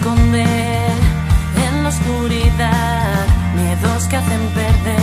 esconder en la oscuridad miedos que hacen perder.